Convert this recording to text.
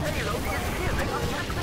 payload is appearing on